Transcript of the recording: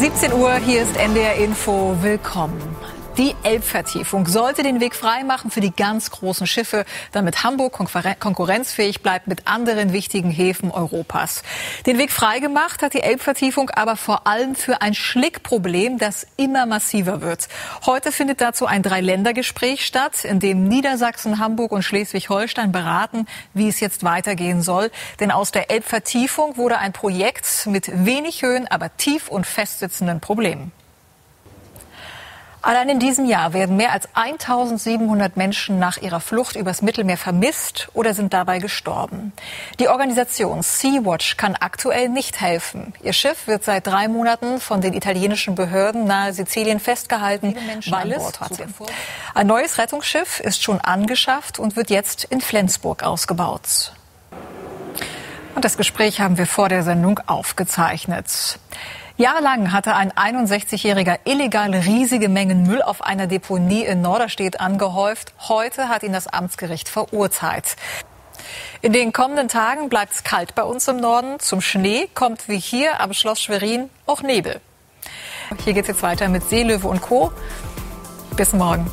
17 Uhr, hier ist NDR Info. Willkommen. Die Elbvertiefung sollte den Weg freimachen für die ganz großen Schiffe, damit Hamburg konkurrenzfähig bleibt mit anderen wichtigen Häfen Europas. Den Weg freigemacht hat die Elbvertiefung aber vor allem für ein Schlickproblem, das immer massiver wird. Heute findet dazu ein Dreiländergespräch statt, in dem Niedersachsen, Hamburg und Schleswig-Holstein beraten, wie es jetzt weitergehen soll. Denn aus der Elbvertiefung wurde ein Projekt mit wenig Höhen, aber tief und festsitzenden Problemen. Allein in diesem Jahr werden mehr als 1700 Menschen nach ihrer Flucht übers Mittelmeer vermisst oder sind dabei gestorben. Die Organisation Sea-Watch kann aktuell nicht helfen. Ihr Schiff wird seit drei Monaten von den italienischen Behörden nahe Sizilien festgehalten, weil es. Ein neues Rettungsschiff ist schon angeschafft und wird jetzt in Flensburg ausgebaut. Und das Gespräch haben wir vor der Sendung aufgezeichnet. Jahrelang hatte ein 61-Jähriger illegal riesige Mengen Müll auf einer Deponie in Norderstedt angehäuft. Heute hat ihn das Amtsgericht verurteilt. In den kommenden Tagen bleibt es kalt bei uns im Norden. Zum Schnee kommt wie hier am Schloss Schwerin auch Nebel. Hier geht es jetzt weiter mit Seelöwe und Co. Bis morgen.